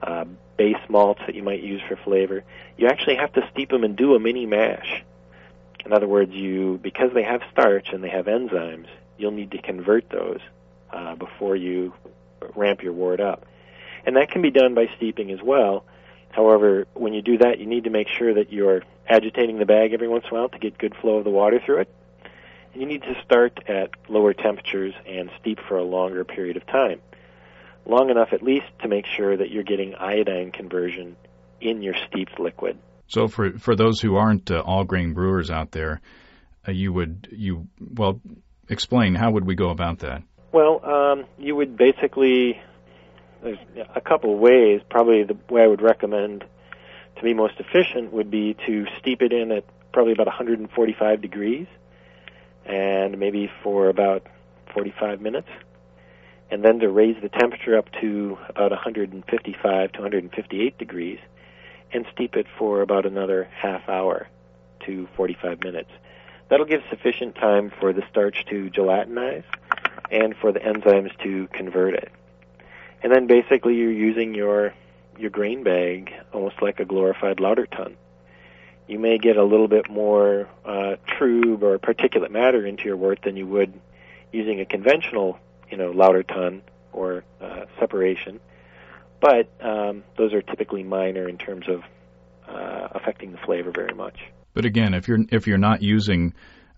uh, base malts that you might use for flavor, you actually have to steep them and do a mini mash. In other words, you because they have starch and they have enzymes, you'll need to convert those uh, before you ramp your wort up. And that can be done by steeping as well. However, when you do that, you need to make sure that you're agitating the bag every once in a while to get good flow of the water through it. And you need to start at lower temperatures and steep for a longer period of time. Long enough at least to make sure that you're getting iodine conversion in your steeped liquid. So for for those who aren't uh, all grain brewers out there, uh, you would you well explain how would we go about that? Well, um, you would basically there's a couple ways. Probably the way I would recommend to be most efficient would be to steep it in at probably about 145 degrees, and maybe for about 45 minutes, and then to raise the temperature up to about 155 to 158 degrees, and steep it for about another half hour to 45 minutes. That'll give sufficient time for the starch to gelatinize and for the enzymes to convert it. And then basically you're using your your grain bag almost like a glorified lauter tun. You may get a little bit more uh, trub or particulate matter into your wort than you would using a conventional, you know, lauter tun or uh, separation, but um, those are typically minor in terms of uh, affecting the flavor very much. But again, if you're if you're not using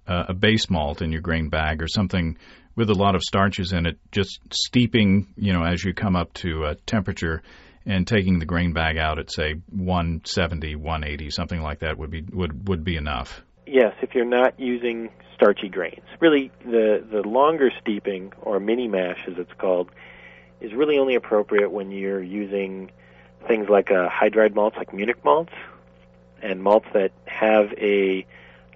uh, a base malt in your grain bag or something with a lot of starches in it, just steeping, you know, as you come up to uh, temperature and taking the grain bag out at say 170, 180, something like that would be would would be enough. Yes, if you're not using starchy grains. Really the the longer steeping or mini mash as it's called is really only appropriate when you're using things like uh, dried malts like Munich malts and malts that have a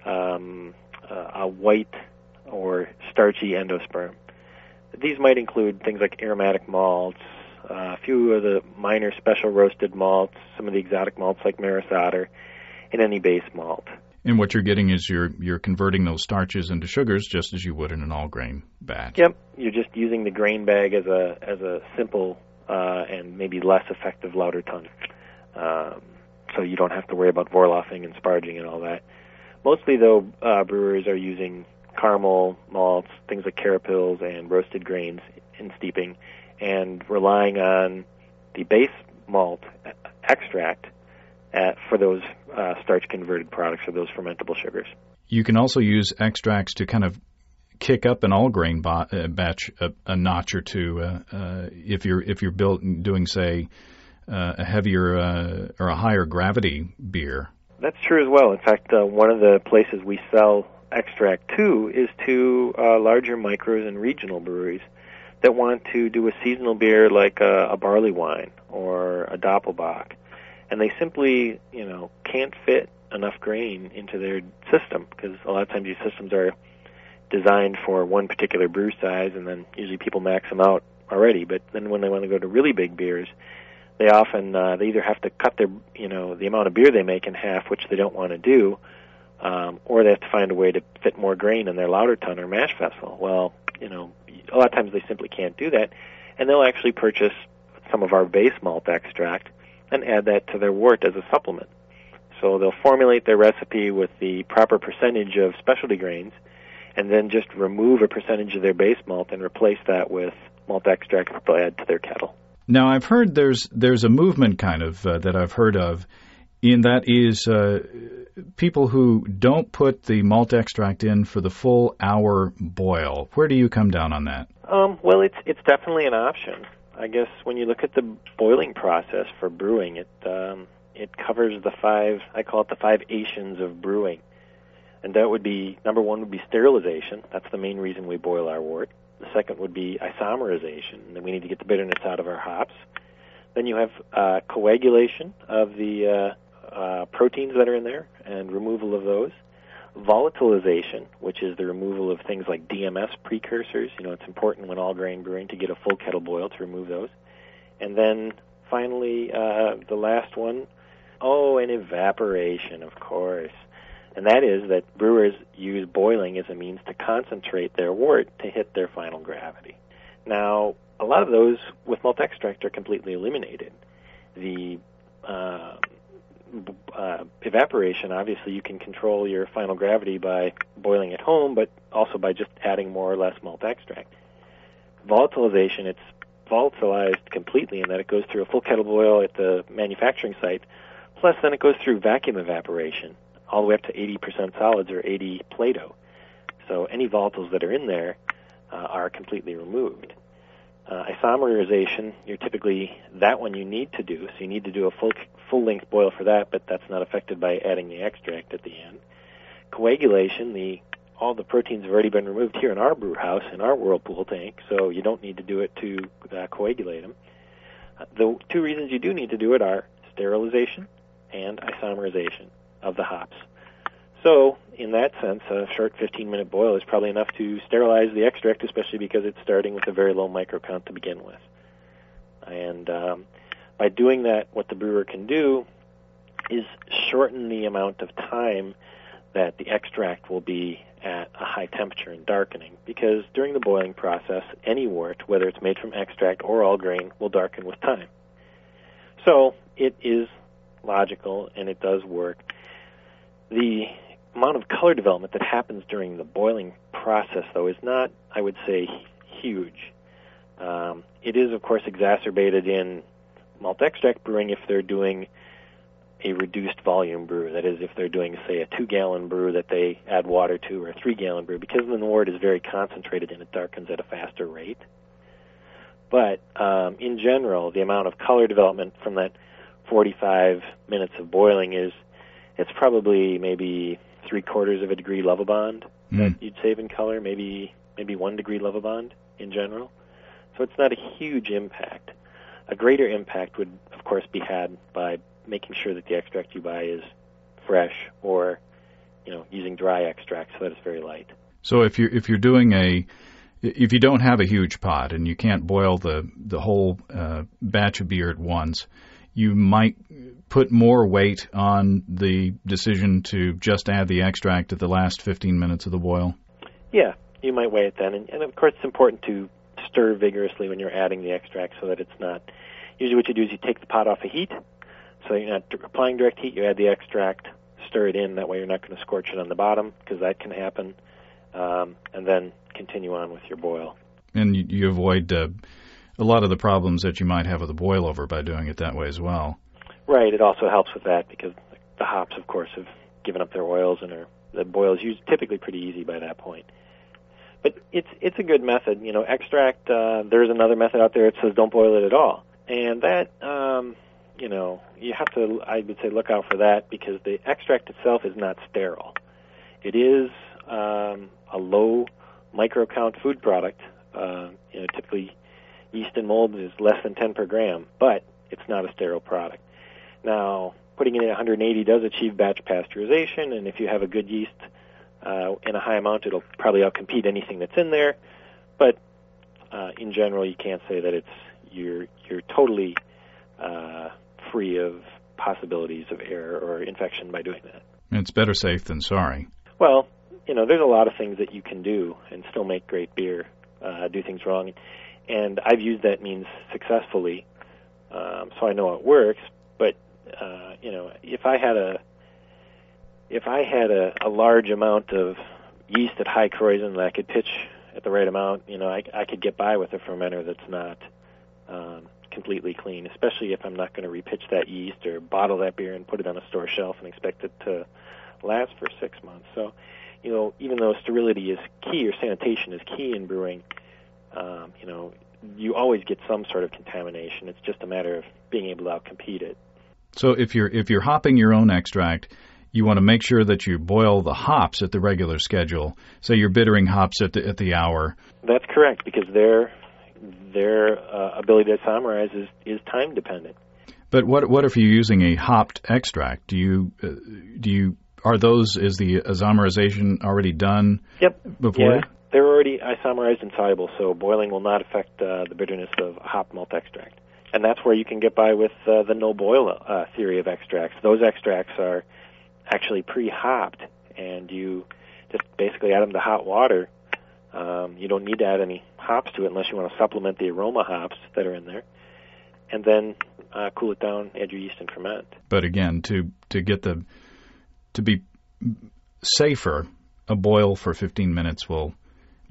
um, a white or starchy endosperm. These might include things like aromatic malts, uh, a few of the minor special roasted malts, some of the exotic malts like Maris Otter, and any base malt. And what you're getting is you're you're converting those starches into sugars just as you would in an all grain batch. Yep, you're just using the grain bag as a as a simple uh, and maybe less effective lauter tun. Um, so you don't have to worry about vorlaufing and sparging and all that. Mostly, though, uh, brewers are using caramel malts, things like carapils and roasted grains in steeping, and relying on the base malt extract at, for those uh, starch converted products or those fermentable sugars. You can also use extracts to kind of kick up an all grain bo- uh, batch a, a, notch or two uh, uh, if you're if you're built doing say uh, a heavier uh, or a higher gravity beer. That's true as well. In fact, uh, one of the places we sell extract to is to uh, larger micros and regional breweries that want to do a seasonal beer like a, a barley wine or a doppelbock and they simply, you know, can't fit enough grain into their system because a lot of times these systems are designed for one particular brew size, and then usually people max them out already. But then when they want to go to really big beers, they often uh, they either have to cut their, you know, the amount of beer they make in half, which they don't want to do, um, or they have to find a way to fit more grain in their lauter tun or mash vessel. Well, you know, a lot of times they simply can't do that, and they'll actually purchase some of our base malt extract and add that to their wort as a supplement. So they'll formulate their recipe with the proper percentage of specialty grains and then just remove a percentage of their base malt and replace that with malt extract that they'll add to their kettle. Now I've heard there's there's a movement kind of uh, that I've heard of in that is uh, people who don't put the malt extract in for the full hour boil. Where do you come down on that? Um, well, it's it's definitely an option. I guess when you look at the boiling process for brewing, it um, it covers the five. I call it the five Asians of brewing, and that would be number one would be sterilization. That's the main reason we boil our wort. The second would be isomerization, and then we need to get the bitterness out of our hops. Then you have uh, coagulation of the uh, uh, proteins that are in there and removal of those volatilization, which is the removal of things like DMS precursors. You know, it's important when all grain brewing to get a full kettle boil to remove those. And then finally, uh, the last one, oh, and evaporation, of course. And that is that brewers use boiling as a means to concentrate their wort to hit their final gravity. Now, a lot of those with malt extract are completely eliminated. The uh, uh, evaporation, obviously, you can control your final gravity by boiling at home, but also by just adding more or less malt extract. Volatilization, it's volatilized completely in that it goes through a full kettle boil at the manufacturing site, plus then it goes through vacuum evaporation, all the way up to 80% solids or 80 Plato. So any volatiles that are in there uh, are completely removed. Uh, isomerization, you're typically that one you need to do, so you need to do a full full length boil for that, but that's not affected by adding the extract at the end. Coagulation, the all the proteins have already been removed here in our brew house in our whirlpool tank, so you don't need to do it to uh, coagulate them. Uh, the two reasons you do need to do it are sterilization and isomerization of the hops. So, in that sense, a short 15 minute boil is probably enough to sterilize the extract, especially because it's starting with a very low micro count to begin with. And um, by doing that, what the brewer can do is shorten the amount of time that the extract will be at a high temperature and darkening because during the boiling process, any wort, whether it's made from extract or all grain, will darken with time. So it is logical and it does work. The amount of color development that happens during the boiling process, though, is not, I would say, huge. Um, it is, of course, exacerbated in malt extract brewing if they're doing a reduced volume brew. That is, if they're doing, say, a two gallon brew that they add water to, or a three gallon brew, because the wort is very concentrated and it darkens at a faster rate. But um, in general, the amount of color development from that 45 minutes of boiling is it's probably maybe three quarters of a degree Lovibond mm. that you'd save in color, maybe maybe one degree Lovibond in general. So it's not a huge impact. A greater impact would, of course, be had by making sure that the extract you buy is fresh or, you know, using dry extract so that it's very light. So if you're if you're doing a if you don't have a huge pot and you can't boil the the whole uh, batch of beer at once, you might put more weight on the decision to just add the extract at the last 15 minutes of the boil? Yeah, you might weigh it then. And, and of course, it's important to stir vigorously when you're adding the extract so that it's not. Usually, what you do is you take the pot off the heat, so you're not applying direct heat. You add the extract, stir it in. That way, you're not going to scorch it on the bottom because that can happen. Um, and then continue on with your boil. And you, you avoid uh, a lot of the problems that you might have with a boil over by doing it that way as well. Right. It also helps with that because the hops, of course, have given up their oils and are the boil is typically pretty easy by that point. But it's it's a good method. You know, extract. Uh, there's another method out there that says don't boil it at all, and that um, you know you have to. I would say look out for that because the extract itself is not sterile. It is um, a low microcount food product. Uh, you know, typically yeast and mold is less than 10 per gram, but it's not a sterile product. Now, putting it at 180 does achieve batch pasteurization, and if you have a good yeast uh, in a high amount, it'll probably outcompete anything that's in there. But uh, in general, you can't say that it's you're you're totally uh, free of possibilities of error or infection by doing that. It's better safe than sorry. Well, you know, there's a lot of things that you can do and still make great beer. Uh, do things wrong, and I've used that means successfully, um, so I know it works. But uh, you know, if I had a if I had a, a large amount of yeast at high corrosion that I could pitch at the right amount, you know, I, I could get by with a fermenter that's not um, completely clean, especially if I'm not going to repitch that yeast or bottle that beer and put it on a store shelf and expect it to last for six months. So, you know, even though sterility is key or sanitation is key in brewing, um, you know, you always get some sort of contamination. It's just a matter of being able to outcompete it. So if you're if you're hopping your own extract, you want to make sure that you boil the hops at the regular schedule. Say you're bittering hops at the at the hour. That's correct because their their uh, ability to isomerize is is time dependent. But what what if you're using a hopped extract? Do you uh, do you are those is the isomerization already done? Yep. Before. Yeah, they're already isomerized and soluble, so boiling will not affect uh, the bitterness of hop malt extract. And that's where you can get by with uh, the no boil uh, theory of extracts. Those extracts are actually pre-hopped, and you just basically add them to hot water. Um, you don't need to add any hops to it unless you want to supplement the aroma hops that are in there, and then uh, cool it down, add your yeast, and ferment. But again, to to get the to be safer, a boil for 15 minutes will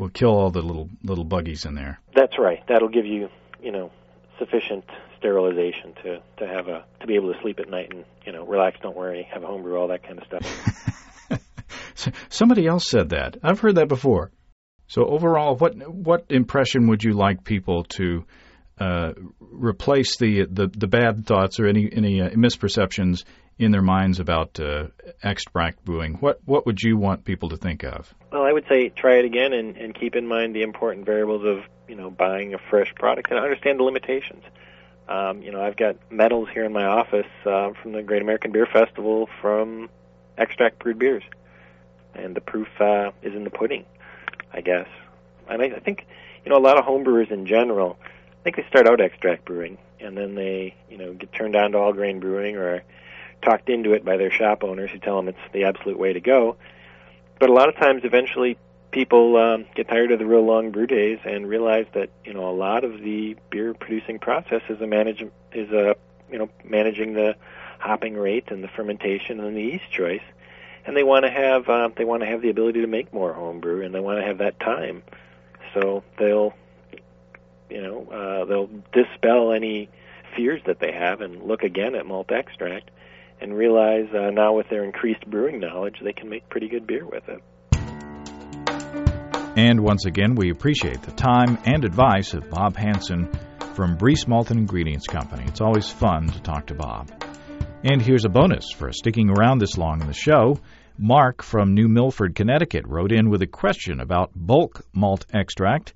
will kill all the little little buggies in there. That's right. That'll give you you know sufficient sterilization to to have a to be able to sleep at night and you know relax, don't worry, have a homebrew, all that kind of stuff. Somebody else said that. I've heard that before. So overall, what what impression would you like people to uh, replace the, the the bad thoughts or any any uh, misperceptions in their minds about uh, extract brewing? What what would you want people to think of? Well, I would say try it again and, and keep in mind the important variables of you know buying a fresh product and understand the limitations. Um, you know, I've got medals here in my office uh, from the Great American Beer Festival from extract brewed beers, and the proof uh, is in the pudding, I guess. And I, I think you know a lot of homebrewers in general. I think they start out extract brewing, and then they you know get turned on to all grain brewing or talked into it by their shop owners who tell them it's the absolute way to go. But a lot of times, eventually, people um, get tired of the real long brew days and realize that you know a lot of the beer producing process is a manage is a you know managing the hopping rate and the fermentation and the yeast choice, and they want to have uh, they want to have the ability to make more homebrew and they want to have that time, so they'll you know uh, they'll dispel any fears that they have and look again at malt extract and realize uh, now with their increased brewing knowledge, they can make pretty good beer with it. And once again, we appreciate the time and advice of Bob Hansen from Briess Malt and Ingredients Company. It's always fun to talk to Bob. And here's a bonus for sticking around this long in the show. Mark from New Milford, Connecticut wrote in with a question about bulk malt extract,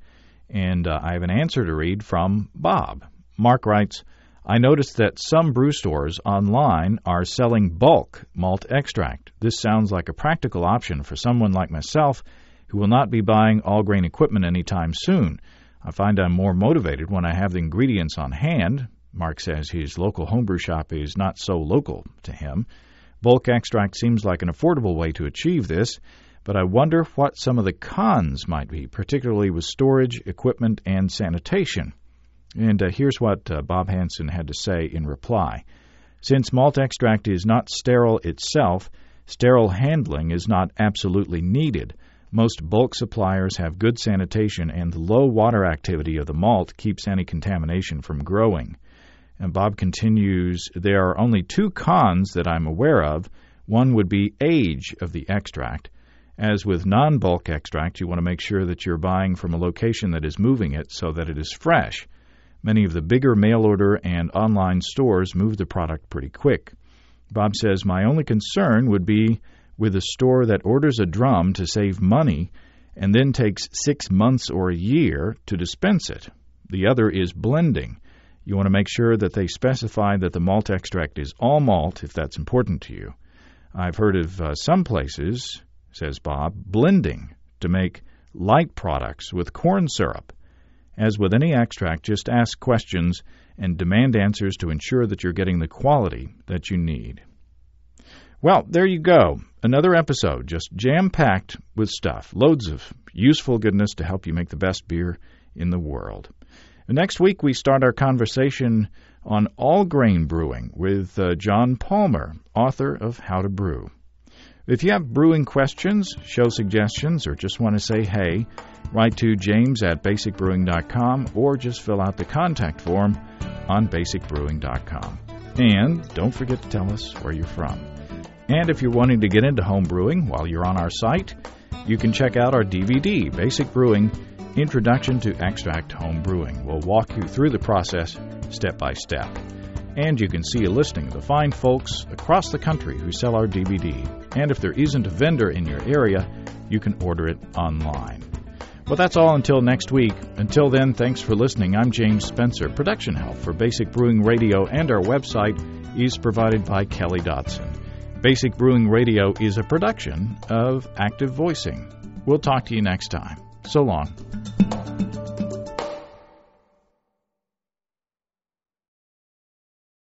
and uh, I have an answer to read from Bob. Mark writes, I noticed that some brew stores online are selling bulk malt extract. This sounds like a practical option for someone like myself who will not be buying all grain equipment anytime soon. I find I'm more motivated when I have the ingredients on hand, Mark says his local homebrew shop is not so local to him. Bulk extract seems like an affordable way to achieve this, but I wonder what some of the cons might be, particularly with storage, equipment, and sanitation. And uh, here's what uh, Bob Hansen had to say in reply. Since malt extract is not sterile itself, sterile handling is not absolutely needed. Most bulk suppliers have good sanitation, and the low water activity of the malt keeps any contamination from growing. And Bob continues There are only two cons that I'm aware of. One would be age of the extract. As with non bulk extract, you want to make sure that you're buying from a location that is moving it so that it is fresh. Many of the bigger mail order and online stores move the product pretty quick. Bob says, My only concern would be with a store that orders a drum to save money and then takes six months or a year to dispense it. The other is blending. You want to make sure that they specify that the malt extract is all malt if that's important to you. I've heard of uh, some places, says Bob, blending to make light products with corn syrup. As with any extract, just ask questions and demand answers to ensure that you're getting the quality that you need. Well, there you go. Another episode just jam packed with stuff. Loads of useful goodness to help you make the best beer in the world. Next week, we start our conversation on all grain brewing with uh, John Palmer, author of How to Brew. If you have brewing questions, show suggestions, or just want to say hey, write to james at basicbrewing.com or just fill out the contact form on basicbrewing.com. And don't forget to tell us where you're from. And if you're wanting to get into home brewing while you're on our site, you can check out our DVD, Basic Brewing Introduction to Extract Home Brewing. We'll walk you through the process step by step. And you can see a listing of the fine folks across the country who sell our DVD. And if there isn't a vendor in your area, you can order it online. Well, that's all until next week. Until then, thanks for listening. I'm James Spencer. Production help for Basic Brewing Radio and our website is provided by Kelly Dotson. Basic Brewing Radio is a production of Active Voicing. We'll talk to you next time. So long.